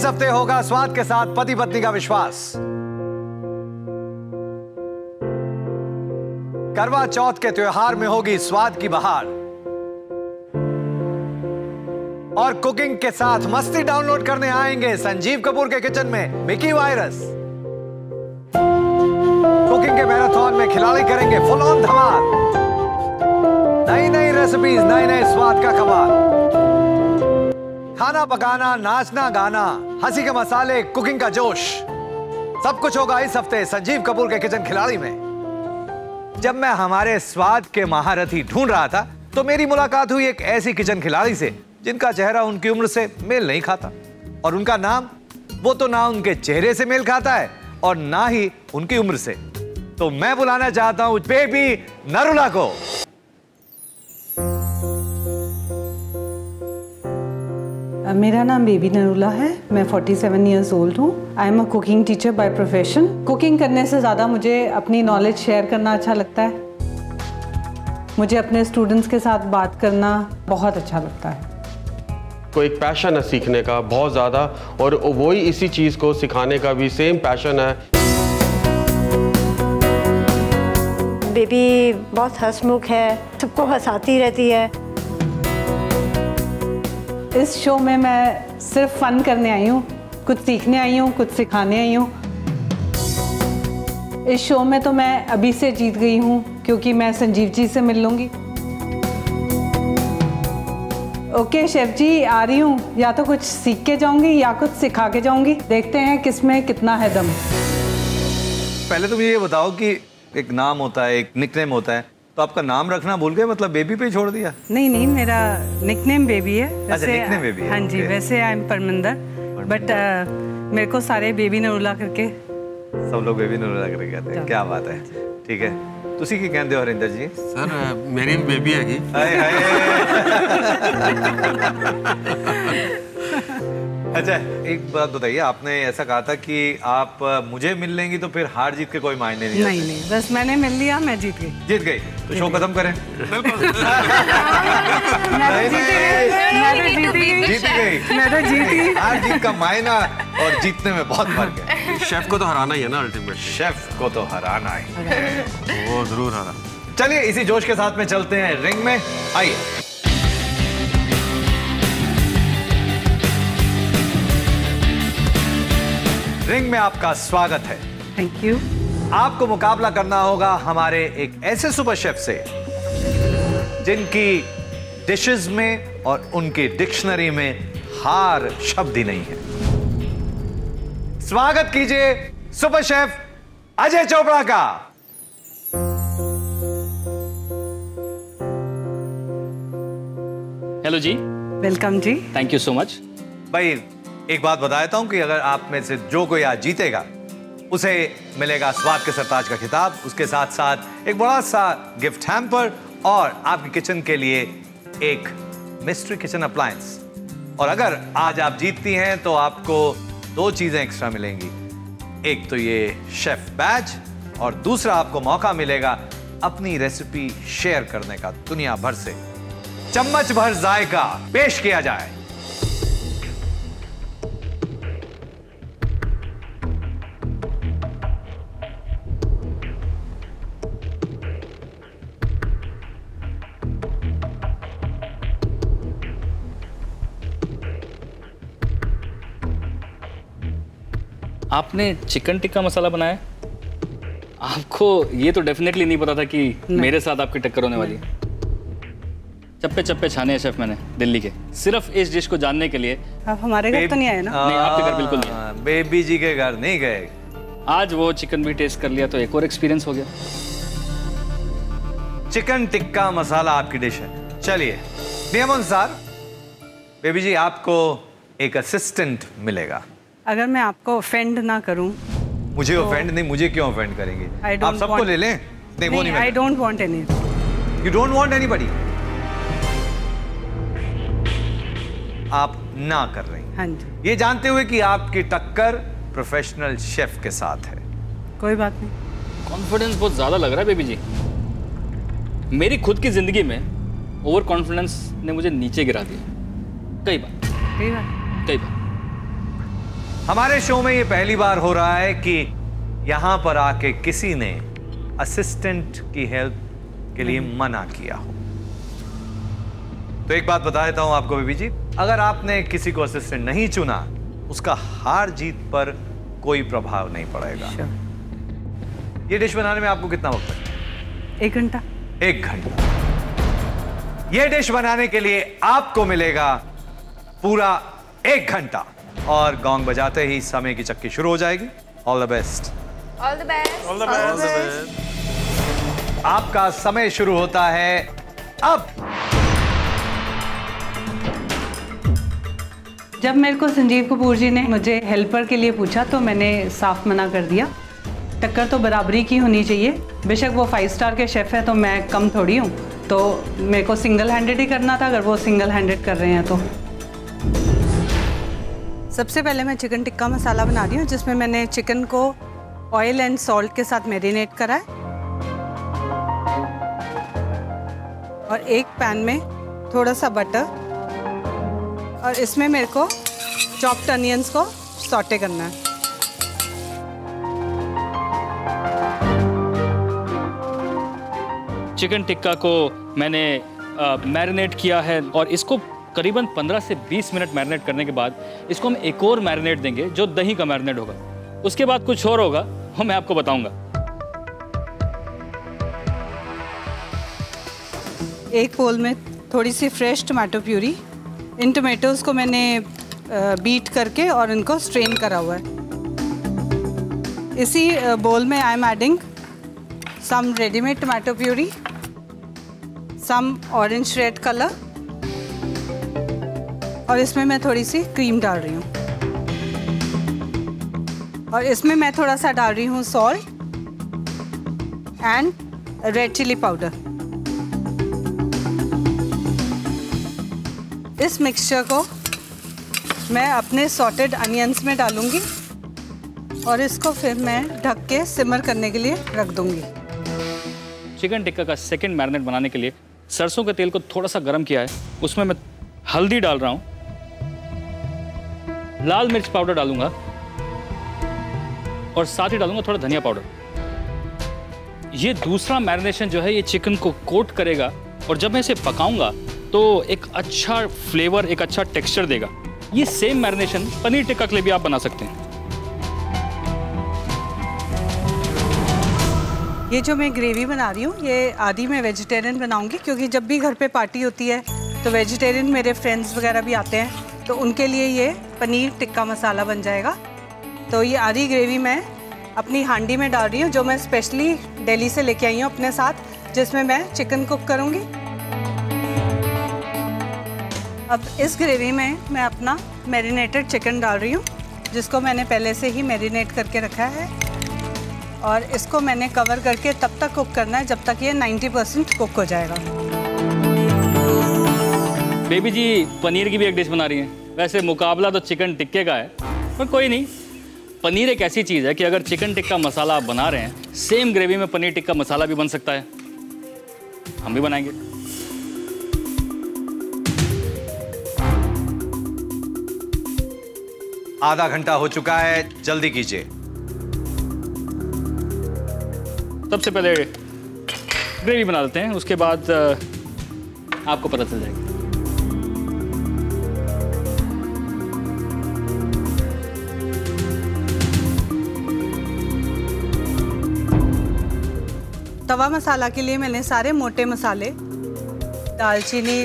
इस हफ़्ते होगा स्वाद के साथ पति पत्नी का विश्वास। करवा चौथ के त्योहार में होगी स्वाद की बहार। और कुकिंग के साथ मस्ती डाउनलोड करने आएँगे संजीव कपूर के किचन में मिकी वायरस। कुकिंग के मैराथन में खिलाड़ी करेंगे फुल ऑन धमाल। नई नई रेसिपीज़ नए नए स्वाद का कमाल। खाना पकाना, नाचना, गाना, हँसी के मसाले कुकिंग का जोश। सब कुछ होगा इस हफ़्ते संजीव कपूर के किचन खिलाड़ी में। जब मैं हमारे स्वाद के महारथी ढूंढ रहा था तो मेरी मुलाकात हुई एक ऐसी किचन खिलाड़ी से, जिनका चेहरा उनकी उम्र से मेल नहीं खाता। और उनका नाम, वो तो ना उनके चेहरे से मेल खाता है, और ना ही उनकी उम्र से। तो मैं बुलाना चाहता हूँ बेबी नरुला को। मेरा नाम बेबी नरूला है। मैं 47 सेवन ईयर्स ओल्ड हूँ। I am a cooking teacher by profession cooking करने से ज़्यादा मुझे अपनी नॉलेज शेयर करना अच्छा लगता है। मुझे अपने स्टूडेंट्स के साथ बात करना बहुत अच्छा लगता है। को एक पैशन है सीखने का बहुत ज़्यादा। और वही इसी चीज़ को सिखाने का भी सेम पैशन है। बेबी बहुत हंसमुख है सबको हंसाती रहती है। इस शो में मैं सिर्फ़ फन करने आई हूँ, कुछ सीखने आई हूँ, कुछ सिखाने आई हूँ। इस शो में तो मैं अभी से जीत गई हूँ, क्योंकि मैं संजीव जी से मिल लूँगी। ओके शेफ जी, आ रही हूँ। या तो कुछ सीख के जाऊँगी, या कुछ सिखा के जाऊँगी। देखते हैं किसमें कितना है दम। पहले तो मुझे ये बताओ कि एक नाम होता है, एक निकनेम होता है। तो आपका नाम रखना भूल गए मतलब बेबी पे ही छोड़ दिया नहीं नहीं मेरा निकनेम बेबी है अच्छा, nickname baby है, हाँ जी okay. वैसे आई एम परमिंदर बट मेरे को सारे बेबी नरूला करके सब लोग बेबी नूर लग रहे कहते हैं क्या बात है ठीक है ਤੁਸੀਂ ਕੀ ਕਹਿੰਦੇ ਹੋ ਹਰਿੰਦਰ ਜੀ सर मेरी भी बेबी हैगी हाय हाय अच्छा एक बात बताइए आपने ऐसा कहा था कि आप मुझे मिल लेंगी तो फिर हार जीत के कोई मायने नहीं नहीं नहीं बस मैंने मिल लिया मैं जीत गई। जीत गई? तो शो खत्म करें। मैं तो जीती गई मैं तो जीती गई। जीत गई। मैं तो जीती हार जीत का मायना और जीतने में बहुत फ़र्क है। शेफ को तो हराना ही है ना अल्टीमेट शेफ को तो हराना है वो ज़रूर हरा। चलिए इसी जोश के साथ में चलते हैं रिंग में। आइए। रिंग में आपका स्वागत है। थैंक यू आपको मुकाबला करना होगा हमारे एक ऐसे सुपर शेफ से जिनकी डिशेस में और उनकी डिक्शनरी में हार शब्द ही नहीं है। स्वागत कीजिए सुपर शेफ अजय चोपड़ा का। हेलो जी। वेलकम जी। थैंक यू सो मच भाई एक बात बता देता हूँ कि अगर आप में से जो कोई आज जीतेगा, उसे मिलेगा स्वाद के सरताज का खिताब, उसके साथ साथ एक बड़ा सा गिफ्ट हैम्पर और आपकी किचन के लिए एक मिस्ट्री किचन अप्लायंस और अगर आज आप जीतती हैं तो आपको दो चीज़ें एक्स्ट्रा मिलेंगी। एक तो ये शेफ बैच और दूसरा आपको मौका मिलेगा अपनी रेसिपी शेयर करने का दुनिया भर से। चम्मच भर जायका पेश किया जाए। आपने चिकन टिक्का मसाला बनाया? आपको ये तो डेफिनेटली नहीं पता था कि मेरे साथ आपकी टक्कर होने वाली है। चप्पे चप्पे छाने हैं शेफ मैंने दिल्ली के। सिर्फ़ इस डिश को जानने के लिए आप हमारे घर तो नहीं आए ना? नहीं, आपके घर बिल्कुल नहीं हाँ, बेबी जी के घर नहीं गए। आज वो चिकन भी टेस्ट कर लिया तो एक और एक्सपीरियंस हो गया। चिकन टिक्का मसाला आपकी डिश है। चलिए नियमानुसार बेबी जी आपको एक असिस्टेंट मिलेगा। अगर मैं आपको ऑफेंड ना करूँ मुझे ऑफेंड तो... नहीं मुझे क्यों ऑफेंड करेंगे? आप सबको want- ले लें? नहीं वो नहीं नहीं I don't want any you don't want anybody आप ना कर रही हैं। हाँ जी। ये जानते हुए कि आपकी टक्कर प्रोफेशनल शेफ के साथ है। कोई बात नहीं। कॉन्फिडेंस बहुत ज़्यादा लग रहा है बेबी जी। मेरी खुद की ज़िंदगी में ओवर कॉन्फिडेंस ने मुझे नीचे गिरा दिया। कई बार। कोई बात कई बार। हमारे शो में ये पहली बार हो रहा है कि यहाँ पर आके किसी ने असिस्टेंट की हेल्प के लिए मना किया हो। तो एक बात बता देता हूँ आपको बीबी जी। अगर आपने किसी को असिस्टेंट नहीं चुना उसका हार जीत पर कोई प्रभाव नहीं पड़ेगा। ये डिश बनाने में आपको कितना वक्त लगता है एक घंटा। एक घंटा। यह डिश बनाने के लिए आपको मिलेगा पूरा एक घंटा। और गोंग बजाते ही समय की चक्की शुरू हो जाएगी। All the best all the best आपका समय शुरू होता है अब। जब मेरे को संजीव कपूर जी ने मुझे हेल्पर के लिए पूछा तो मैंने साफ़ मना कर दिया। टक्कर तो बराबरी की होनी चाहिए। बेशक वो फाइव स्टार के शेफ़ है तो मैं कम थोड़ी हूँ। तो मेरे को सिंगल हैंडेड ही करना था अगर वो सिंगल हैंडेड कर रहे हैं तो। सबसे पहले मैं चिकन टिक्का मसाला बना रही हूँ, जिसमें मैंने चिकन को ऑयल एंड सॉल्ट के साथ मैरिनेट करा है। और एक पैन में थोड़ा सा बटर और इसमें मेरे को चॉप्ड अनियंस को सॉटे करना है। चिकन टिक्का को मैंने मैरिनेट किया है और इसको करीबन 15 से 20 मिनट मैरिनेट करने के बाद इसको हम एक और मैरिनेट देंगे, जो दही का मैरिनेट होगा। उसके बाद कुछ और होगा, वो मैं आपको बताऊँगा। एक बोल में थोड़ी सी फ्रेश टमाटो प्यूरी इन टमाटोज़ को मैंने बीट करके और इनको स्ट्रेन करा हुआ है। इसी बोल में I am adding some readymade tomato puree some orange red colour और इसमें मैं थोड़ी सी क्रीम डाल रही हूँ। और इसमें मैं थोड़ा सा डाल रही हूँ salt and red chilli powder इस मिक्सचर को मैं अपने सॉटेड अनियंस में डालूँगी और इसको फिर मैं ढक के सिमर करने के लिए रख दूँगी। चिकन टिक्का का सेकंड मैरिनेट बनाने के लिए सरसों के तेल को थोड़ा सा गर्म किया है, उसमें मैं हल्दी डाल रहा हूँ। लाल मिर्च पाउडर डालूँगा और साथ ही डालूँगा थोड़ा धनिया पाउडर। ये दूसरा मैरिनेशन जो है, ये चिकन को कोट करेगा और जब मैं इसे पकाऊँगा तो एक अच्छा फ्लेवर, एक अच्छा टेक्सचर देगा। ये सेम मैरिनेशन पनीर टिक्का के लिए भी आप बना सकते हैं। ये जो मैं ग्रेवी बना रही हूँ, ये आधी मैं वेजिटेरियन बनाऊँगी, क्योंकि जब भी घर पे पार्टी होती है तो वेजिटेरियन मेरे फ्रेंड्स वगैरह भी आते हैं। तो उनके लिए ये पनीर टिक्का मसाला बन जाएगा। तो ये आधी ग्रेवी मैं अपनी हांडी में डाल रही हूँ, जो मैं स्पेशली दिल्ली से लेके आई हूँ अपने साथ, जिसमें मैं चिकन कुक करूँगी। अब इस ग्रेवी में मैं अपना मैरिनेटेड चिकन डाल रही हूँ, जिसको मैंने पहले से ही मैरिनेट करके रखा है। और इसको मैंने कवर करके तब तक कुक करना है, जब तक ये 90 परसेंट कुक हो जाएगा। बेबी जी, पनीर की भी एक डिश बना रही हैं। वैसे मुकाबला तो चिकन टिक्के का है पर कोई नहीं। पनीर एक ऐसी चीज़ है कि अगर चिकन टिक्का मसाला आप बना रहे हैं सेम ग्रेवी में पनीर टिक्का मसाला भी बन सकता है। हम भी बनाएँगे। आधा घंटा हो चुका है जल्दी कीजिए। सबसे पहले ग्रेवी बना लेते हैं उसके बाद आपको पता चल जाएगा। तवा मसाला के लिए मैंने सारे मोटे मसाले, दालचीनी,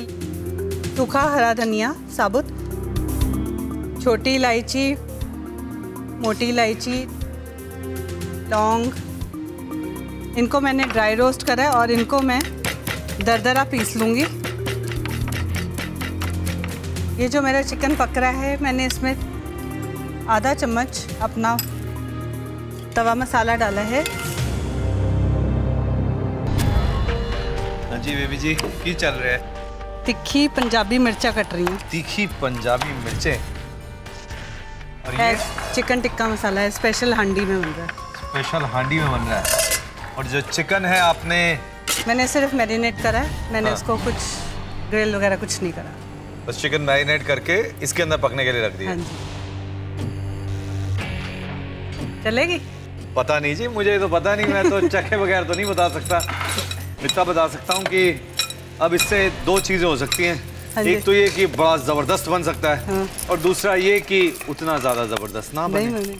सूखा हरा धनिया, साबुत, छोटी इलायची, मोटी इलायची, लौंग, इनको मैंने ड्राई रोस्ट करा है और इनको मैं दरदरा पीस लूँगी। ये जो मेरा चिकन पक रहा है, मैंने इसमें आधा चम्मच अपना तवा मसाला डाला है। जी बेबी जी की चल रहा है? तिखी पंजाबी मिर्चा कट रही हैं। तीखी पंजाबी मिर्चें? और ये चिकन टिक्का मसाला है स्पेशल हांडी में बन रहा है। स्पेशल हांडी में बन रहा है। और जो चिकन है आपने मैंने सिर्फ़ मैरिनेट करा है मैंने हाँ। उसको कुछ ग्रिल वगैरह कुछ नहीं करा। बस चिकन मैरिनेट करके इसके अंदर पकने के लिए रख दिया। हाँ चलेगी? पता नहीं जी मुझे तो पता नहीं मैं तो चखे बगैर तो नहीं बता सकता। इतना बता सकता हूँ कि अब इससे दो चीज़ें हो सकती हैं। हाँ एक तो ये कि बड़ा ज़बरदस्त बन सकता है हाँ। और दूसरा ये कि उतना ज़्यादा ज़बरदस्त ना बने। बने।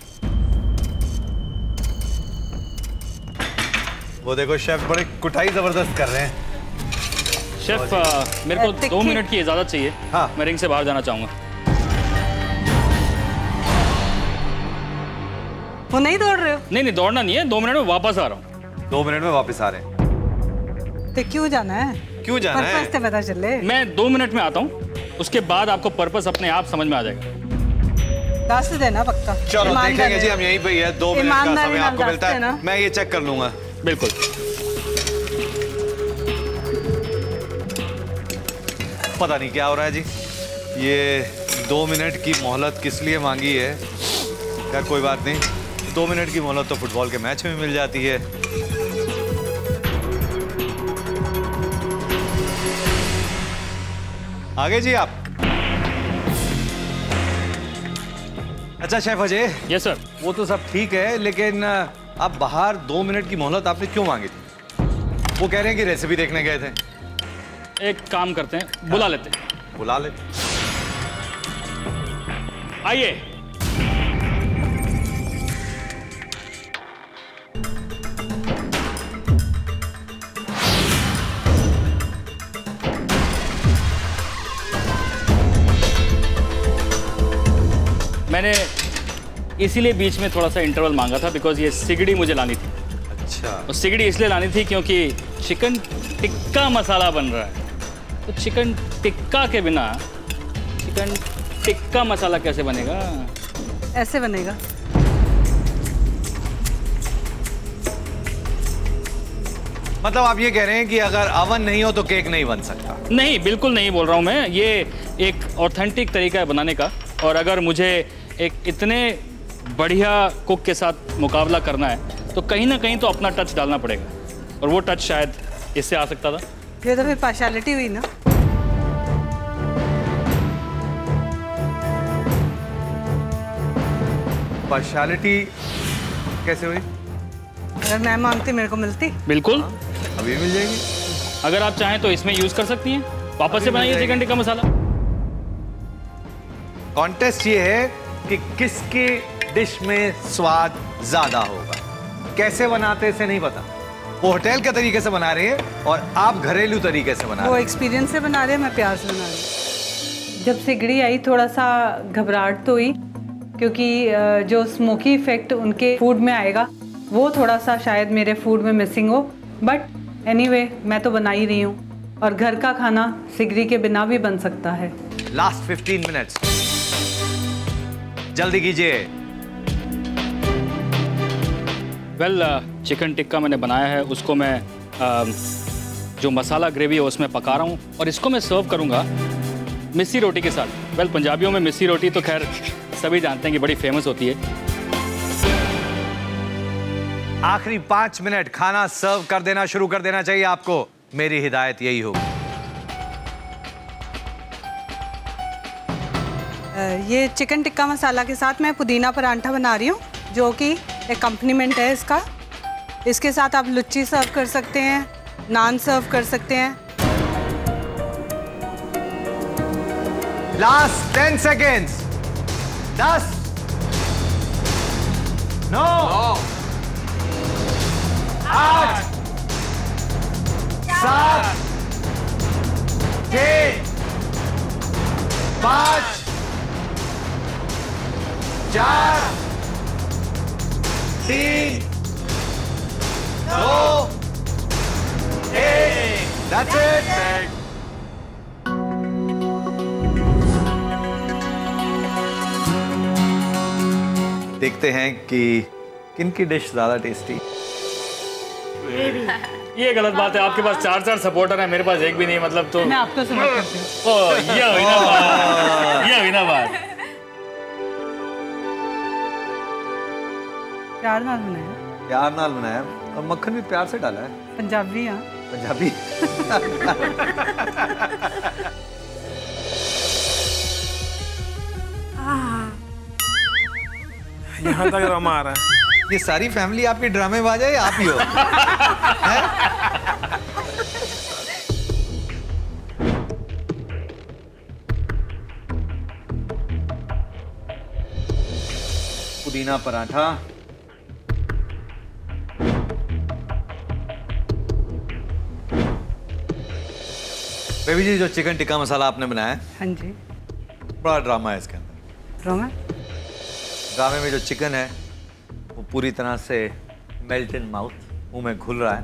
वो देखो शेफ बड़े कुटाई ज़बरदस्त कर रहे हैं। शेफ आ, मेरे को दो मिनट की इजाज़त चाहिए। हाँ। मैं रिंग से बाहर जाना चाहूँगा। वो नहीं दौड़ रहे हो? नहीं नहीं दौड़ना नहीं है। दो मिनट में वापस आ रहा हूँ। दो मिनट में वापस आ रहे हैं। तो क्यों जाना है? क्यों जाना है? पर्पस तो पता चले। मैं दो मिनट में आता हूँ। उसके बाद आपको पर्पस अपने आप समझ में आ जाएगा। दस देना पक्का। चलो देखेंगे जी हम यहीं पे ही है। दो मिनट का समय आपको मिलता है। मैं ये चेक कर लूँगा। बिल्कुल। पता नहीं क्या हो रहा है जी। ये दो मिनट की मोहलत किस लिए मांगी है? क्या कोई बात नहीं। दो मिनट की मोहलत तो फुटबॉल के मैच में मिल जाती है। आगे जी आप। अच्छा शेफ अजय। यस सर वो तो सब ठीक है लेकिन आप बाहर दो मिनट की मोहलत आपने क्यों मांगी थी? वो कह रहे हैं कि रेसिपी देखने गए थे। एक काम करते हैं बुला लेते हैं। बुला लेते आइए। मैंने इसीलिए बीच में थोड़ा सा इंटरवल मांगा था बिकॉज़ ये सिगड़ी मुझे लानी थी। अच्छा। और सिगड़ी इसलिए लानी थी क्योंकि चिकन टिक्का मसाला बन रहा है। तो चिकन टिक्का के बिना चिकन टिक्का मसाला कैसे बनेगा? ऐसे बनेगा। मतलब आप ये कह रहे हैं कि अगर अवन नहीं हो तो केक नहीं बन सकता। नहीं बिल्कुल नहीं बोल रहा हूँ मैं। ये एक ऑथेंटिक तरीका है बनाने का। और अगर मुझे एक इतने बढ़िया कुक के साथ मुकाबला करना है तो कहीं ना कहीं तो अपना टच डालना पड़ेगा। और वो टच शायद इससे आ सकता था। ये तो फिर पार्शलिटी हुई ना। पार्शलिटी कैसे हुई? अगर मैं मांगती मेरे को मिलती। बिल्कुल। अभी मिल जाएगी। अगर आप चाहें तो इसमें यूज़ कर सकती हैं। वापस से बनाइए चिकन टिक्का मसाला। कॉन्टेस्ट ये है कि किसकी डिश में स्वाद ज़्यादा होगा। कैसे बनाते इसे नहीं पता। वो होटल के तरीके से बना रहे हैं और आप घरेलू तरीके से बना वो रहे हैं। एक्सपीरियंस से बना रहे हैं मैं प्यार से बना रही हूँ। जब सिगड़ी आई थोड़ा सा घबराहट तो हुई क्योंकि जो स्मोकी इफ़ेक्ट उनके फ़ूड में आएगा वो थोड़ा सा शायद मेरे फ़ूड में मिसिंग हो। बट एनीवे मैं तो बना ही रही हूँ। और घर का खाना सिगड़ी के बिना भी बन सकता है। लास्ट 15 मिनट्स जल्दी कीजिए। वेल well, चिकन टिक्का मैंने बनाया है उसको मैं अ, जो मसाला ग्रेवी है उसमें पका रहा हूँ और इसको मैं सर्व करूँगा मिस्सी रोटी के साथ। वेल well, पंजाबियों में मिस्सी रोटी तो खैर सभी जानते हैं कि बड़ी फ़ेमस होती है। आखिरी पाँच मिनट खाना सर्व कर देना शुरू कर देना चाहिए आपको। मेरी हिदायत यही होगी। ये चिकन टिक्का मसाला के साथ मैं पुदीना परांठा बना रही हूँ जो कि एक कंप्लीमेंट है इसका। इसके साथ आप लुच्ची सर्व कर सकते हैं नान सर्व कर सकते हैं। लास्ट टेन सेकेंड्स दस। नौ। आठ। सात। छ पाँच। चार तीन दो एक That's it. देखते हैं कि किन की डिश ज़्यादा टेस्टी ये गलत बात है आपके पास चार चार सपोर्टर है मेरे पास एक भी नहीं मतलब तो मैं आपको करती हूँ। ओ, ये ना बात। प्यार नाल बनाया। प्यार नाल बनाया। और मक्खन भी प्यार से डाला है। पंजाबी हाँ पंजाबी। यहाँ तक रमा आ रहा है। ये सारी फैमिली आपकी ड्रामेबाज है या आप ही हो? हैं? पुदीना पराठा। बेबी जी जो चिकन टिक्का मसाला आपने बनाया है हाँ जी। बड़ा ड्रामा है इसके अंदर। ड्रामा? ड्रामे में जो चिकन है वो पूरी तरह से मेल्ट इन माउथ मुँह में घुल रहा है।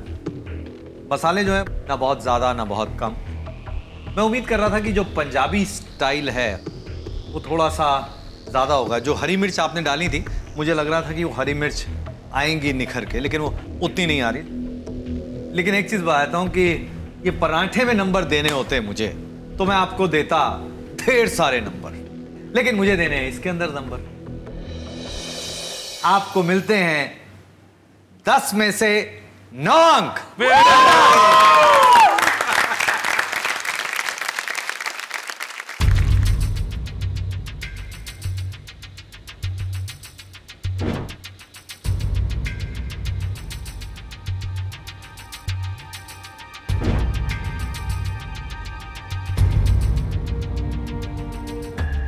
मसाले जो है ना बहुत ज़्यादा ना बहुत कम। मैं उम्मीद कर रहा था कि जो पंजाबी स्टाइल है वो थोड़ा सा ज़्यादा होगा। जो हरी मिर्च आपने डाली थी मुझे लग रहा था कि वो हरी मिर्च आएँगी निखर के लेकिन वो उतनी नहीं आ रही। लेकिन एक चीज़ बताता हूँ कि ये पराठे में नंबर देने होते मुझे तो मैं आपको देता ढेर सारे नंबर। लेकिन मुझे देने हैं, इसके अंदर नंबर। आपको मिलते हैं दस में से नौ अंक।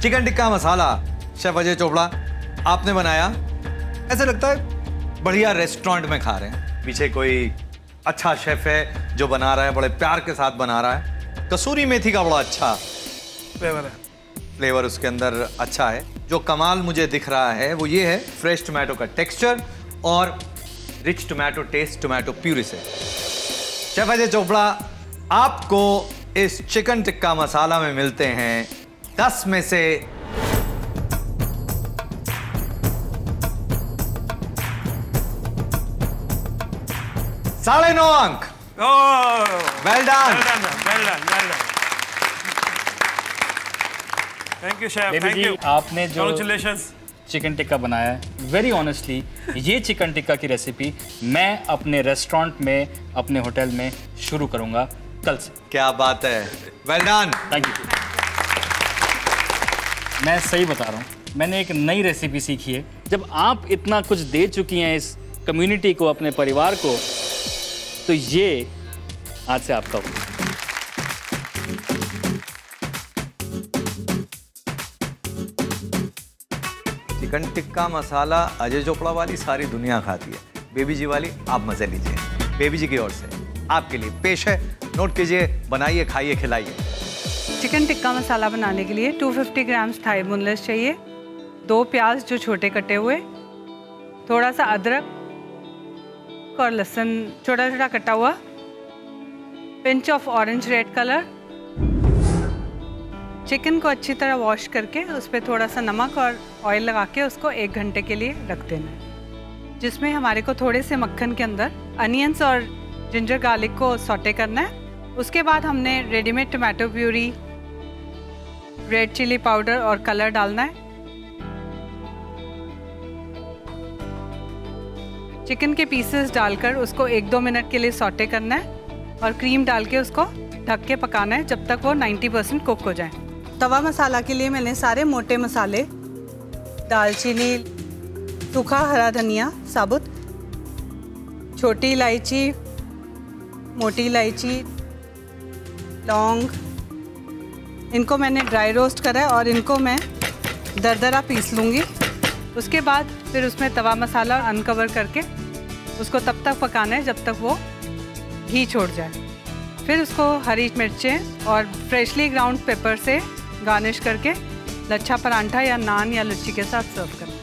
चिकन टिक्का मसाला। शेफ अजय चोपड़ा आपने बनाया। ऐसे लगता है बढ़िया रेस्टोरेंट में खा रहे हैं। पीछे कोई अच्छा शेफ है जो बना रहा है बड़े प्यार के साथ बना रहा है। कसूरी मेथी का बड़ा अच्छा फ्लेवर है। फ्लेवर उसके अंदर अच्छा है। जो कमाल मुझे दिख रहा है वो ये है फ्रेश टोमेटो का टेक्सचर और rich tomato taste tomato puree से शेफ अजय चोपड़ा आपको इस चिकन टिक्का मसाला में मिलते हैं दस में से साढ़े नौ अंक। Well done well done. Thank you, chef. Baby Thank जी you. आपने जो. चिकन टिक्का बनाया है. वेरी ऑनेस्टली ये चिकन टिक्का की रेसिपी मैं अपने रेस्टोरेंट में अपने होटल में शुरू करूँगा कल से. क्या बात है. वेल डन थैंक यू मैं सही बता रहा हूँ, मैंने एक नई रेसिपी सीखी है। जब आप इतना कुछ दे चुकी हैं इस कम्युनिटी को, अपने परिवार को तो ये आज से आपका होगा। चिकन टिक्का मसाला, अजय चोपड़ा वाली सारी दुनिया खाती है। बेबी जी वाली, आप मज़े लीजिए। बेबी जी की ओर से आपके लिए पेश है। नोट कीजिए, बनाइए, खाइए, खिलाइए। चिकन टिक्का मसाला बनाने के लिए 250 ग्राम्स थाई बुनलेस चाहिए। दो प्याज जो छोटे कटे हुए, थोड़ा सा अदरक और लहसुन छोटा छोटा कटा हुआ pinch of orange red colour chicken को अच्छी तरह वॉश करके उस पर थोड़ा सा नमक और ऑयल लगा के उसको एक घंटे के लिए रख देना है। जिसमें हमारे को थोड़े से मक्खन के अंदर अनियंस और जिंजर गार्लिक को सॉटे करना है। उसके बाद हमने readymade tomato puree red chilli powder और कलर डालना है। चिकन के पीसेस डालकर उसको एक दो मिनट के लिए सॉटे करना है और क्रीम डाल के उसको ढक के पकाना है जब तक वो 90 परसेंट कुक हो जाए। तवा मसाला के लिए मैंने सारे मोटे मसाले, दालचीनी, सूखा हरा धनिया, साबुत, छोटी इलायची, मोटी इलायची, लौंग इनको मैंने ड्राई रोस्ट करा है और इनको मैं दरदरा पीस लूँगी। उसके बाद फिर उसमें तवा मसाला अनकवर करके उसको तब तक पकाना है जब तक वो घी छोड़ जाए। फिर उसको हरी मिर्चें और फ्रेशली ग्राउंड पेपर से गार्निश करके लच्छा परांठा या नान या लच्छी के साथ सर्व करना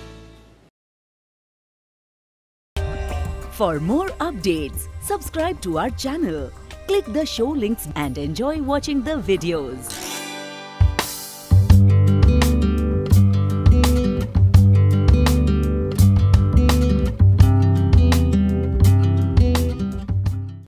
For more updates, subscribe to our channel, click the show links and enjoy watching the videos.